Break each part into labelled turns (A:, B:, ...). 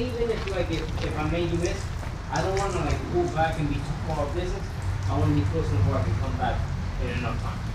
A: even if like if, if I made you miss, I don't wanna like pull back and be too far off distance. I wanna be close enough where I can come back in enough time.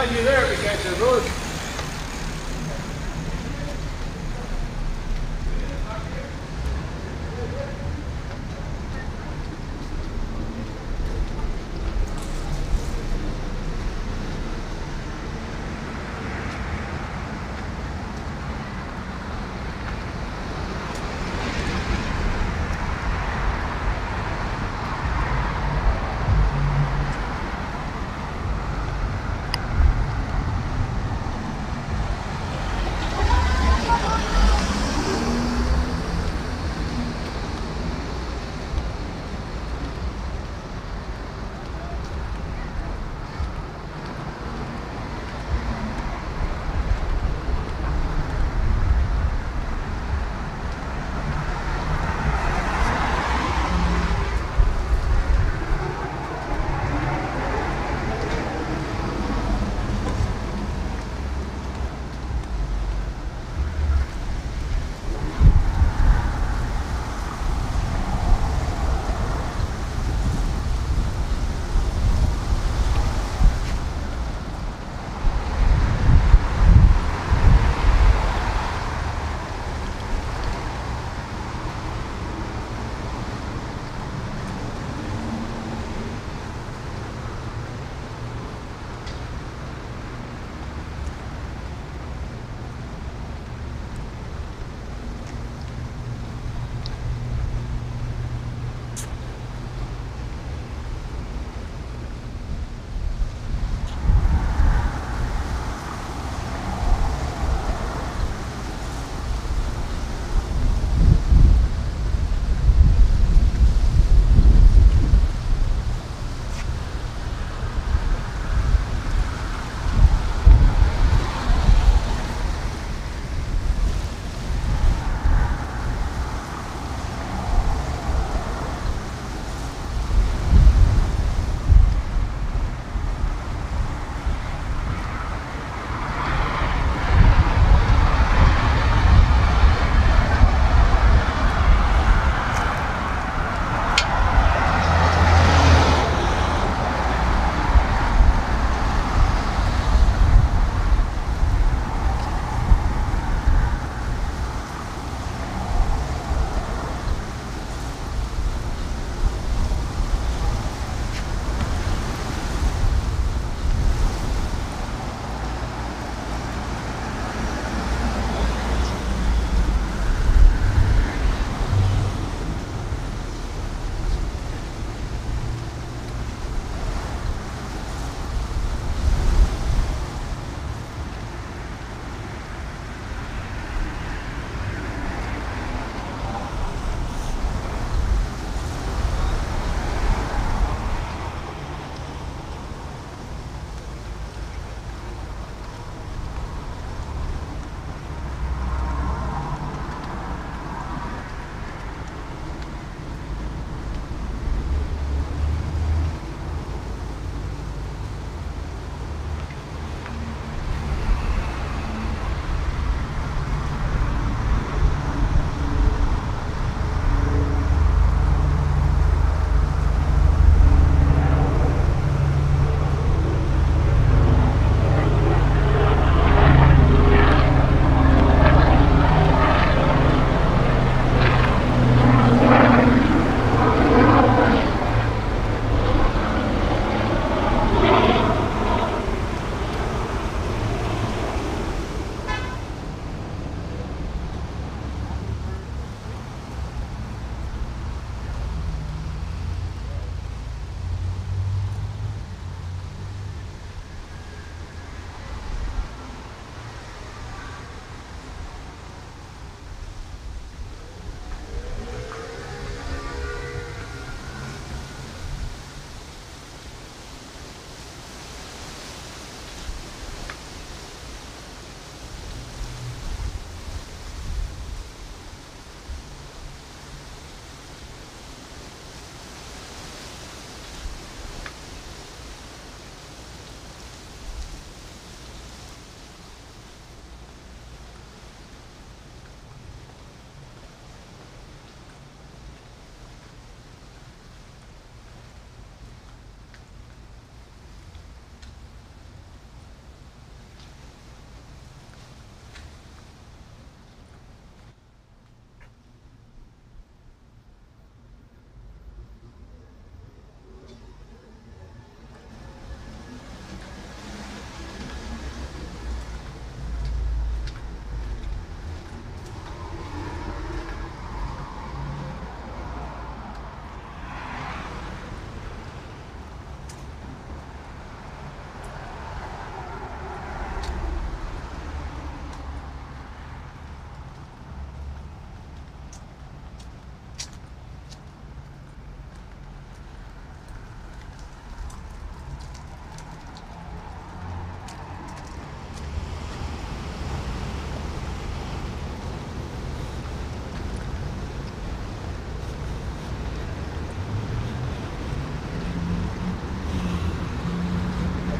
B: Caught you there because the road.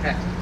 C: Okay.